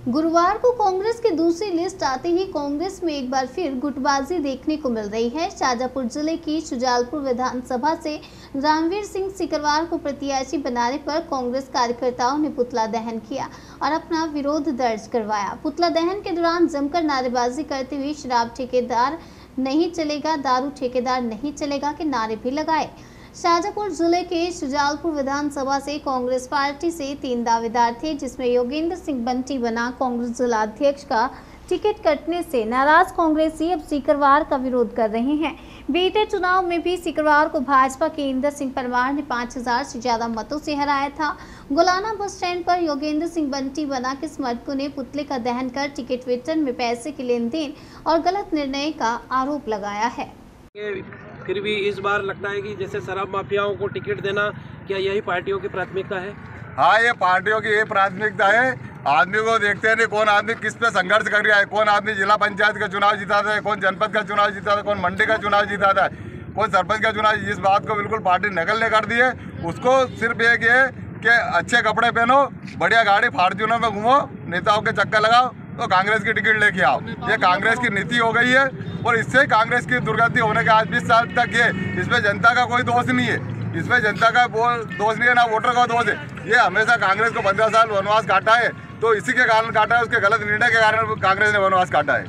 गुरुवार को कांग्रेस की दूसरी लिस्ट आते ही कांग्रेस में एक बार फिर गुटबाजी देखने को मिल रही है। शाजापुर ज़िले की शुजालपुर विधानसभा से रामवीर सिंह सिकरवार को प्रत्याशी बनाने पर कांग्रेस कार्यकर्ताओं ने पुतला दहन किया और अपना विरोध दर्ज करवाया। पुतला दहन के दौरान जमकर नारेबाजी करते हुए शराब ठेकेदार नहीं चलेगा, दारू ठेकेदार नहीं चलेगा के नारे भी लगाए। शाजापुर ज़िले के शुजालपुर विधानसभा से कांग्रेस पार्टी से तीन दावेदार थे, जिसमें योगेंद्र सिंह बंटी बना कांग्रेस जिला अध्यक्ष का टिकट कटने से नाराज़ कांग्रेसी अब सीकरवार का विरोध कर रहे हैं। बीते चुनाव में भी सीकरवार को भाजपा के इंदर सिंह परमार ने 5000 से ज़्यादा मतों से हराया था। गुलाना बस स्टैंड पर योगेंद्र सिंह बंटी बना के समर्थकों ने पुतले का दहन कर टिकट वितरण में पैसे के लेन देन और गलत निर्णय का आरोप लगाया है। फिर भी इस बार लगता है कि जैसे शराब माफियाओं को टिकट देना क्या यही पार्टियों की प्राथमिकता है? हाँ ये पार्टियों की ये प्राथमिकता है। आदमी को देखते नहीं कौन आदमी किस पे संघर्ष कर रहा है, कौन आदमी जिला पंचायत का चुनाव जीता है, कौन जनपद का चुनाव जीता था कौन मंडी का चुनाव जीता था कौन सरपंच का चुनाव, इस बात को बिल्कुल पार्टी नकल ने कर दी है। उसको सिर्फ़ एक ये कि अच्छे कपड़े पहनो, बढ़िया गाड़ी फार्चूनर में घूमो, नेताओं के चक्कर लगाओ तो कांग्रेस की टिकट लेके आओ। ये कांग्रेस की नीति हो गई है और इससे कांग्रेस की दुर्गति होने के आज बीस साल तक ये इसमें जनता का कोई दोष नहीं है। इसमें जनता का दोष नहीं है ना वोटर का दोष है। ये हमेशा कांग्रेस को पंद्रह साल वनवास काटा है तो इसी के कारण काटा है उसके गलत निर्णय के कारण कांग्रेस ने वनवास काटा है।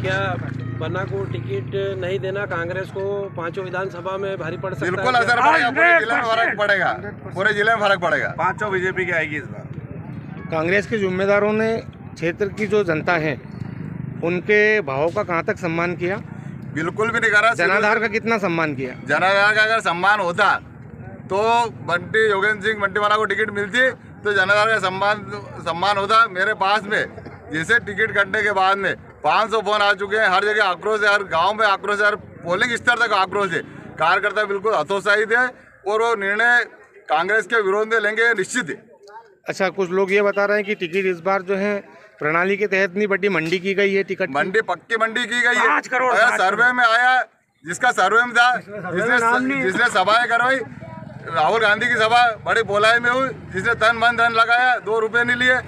क्या बन्ना को टिकट नहीं देना कांग्रेस को पाँचों विधानसभा में भारी पड़ सकता बिल्कुल असर पड़ेगा पूरे ज़िले में फ़र्क पड़ेगा पूरे ज़िले में फ़र्क पड़ेगा। पाँचों बीजेपी की आएगी इस बार। कांग्रेस के जिम्मेदारों ने क्षेत्र की जो जनता है उनके भावों का कहाँ तक सम्मान किया? बिल्कुल भी नहीं करा जनाधार का कितना सम्मान किया? जनाधार का अगर सम्मान होता तो बंटी योगेंद्र सिंह बंटी वाला को टिकट मिलती तो जनाधार का सम्मान सम्मान होता मेरे पास में जैसे टिकट कटने के बाद में। 500 फ़ोन आ चुके हैं हर जगह आक्रोश है हर गाँव में आक्रोश है हर पोलिंग स्तर तक आक्रोश है। कार्यकर्ता बिल्कुल हतोत्साहित है और वो निर्णय कांग्रेस के विरोध में लेंगे निश्चित है। अच्छा कुछ लोग ये बता रहे हैं कि टिकट इस बार जो है प्रणाली के तहत नहीं बड़ी मंडी की गई है टिकट। मंडी पक्की मंडी की गई है। अगर सर्वे में आया जिसका सर्वे में था जिसने जिसने सभाएँ करवाई राहुल गांधी की सभा बड़ी बोलाई में हुई जिसने तन मन धन लगाया दो रुपए नहीं लिए।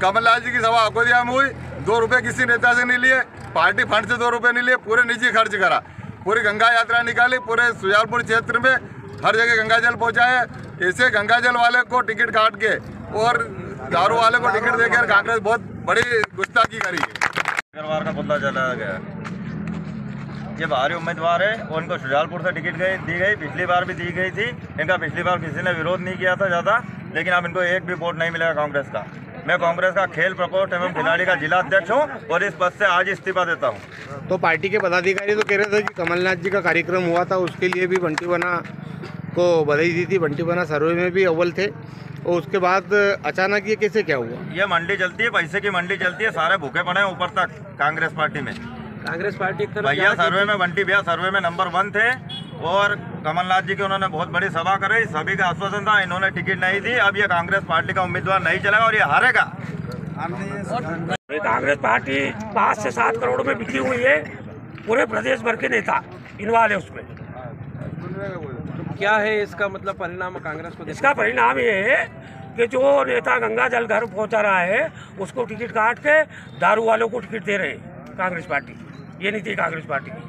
कमलनाथ जी की सभा अकोदिया में हुई दो रुपए किसी नेता से नहीं लिए पार्टी फंड से दो रुपए नहीं लिए पूरे निजी खर्च करा। पूरी गंगा यात्रा निकाली पूरे सुजालपुर क्षेत्र में हर जगह गंगा जल पहुँचाया। ऐसे गंगा जल वाले को टिकट काट के और दारू वाले को टिकट देकर कांग्रेस बहुत बड़ी गुस्ताखी करी है। का पुतला जलाया गया। ये बाहरी उम्मीदवार है और इनको शुजालपुर से टिकट गई दी गई पिछली बार भी दी गई थी। इनका पिछली बार किसी ने विरोध नहीं किया था ज़्यादा लेकिन अब इनको एक भी वोट नहीं मिलेगा कांग्रेस का। मैं कांग्रेस का खेल प्रकोष्ठ एवं खिलाड़ी का जिला अध्यक्ष हूँ और इस पद से आज इस्तीफा देता हूँ। तो पार्टी के पदाधिकारी तो कह रहे थे कि कमलनाथ जी का कार्यक्रम हुआ था उसके लिए भी बंटी बना को बधाई दी थी बंटी बना सर्वे में भी अव्वल थे। और उसके बाद अचानक ये कैसे क्या हुआ? ये मंडी चलती है पैसे की मंडी चलती है सारे भूखे पड़े हैं ऊपर तक कांग्रेस पार्टी में। कांग्रेस पार्टी भैया सर्वे में बंटी भैया सर्वे में नंबर वन थे और कमलनाथ जी की उन्होंने बहुत बड़ी सभा कराई सभी का आश्वासन था इन्होंने टिकट नहीं दी अब ये कांग्रेस पार्टी का उम्मीदवार नहीं चलेगा और ये हारेगा। कांग्रेस पार्टी पाँच से सात करोड़ में बिकी हुई है पूरे प्रदेश भर के नेता इन्वॉल्व है उसमें। क्या है इसका मतलब परिणाम कांग्रेस को इसका परिणाम ये है कि जो नेता गंगा जल घर पहुँचा रहा है उसको टिकट काट के दारू वालों को टिकट दे रहे हैं कांग्रेस पार्टी ये नीति कांग्रेस पार्टी की।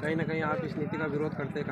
कहीं ना कहीं आप इस नीति का विरोध करते हैं।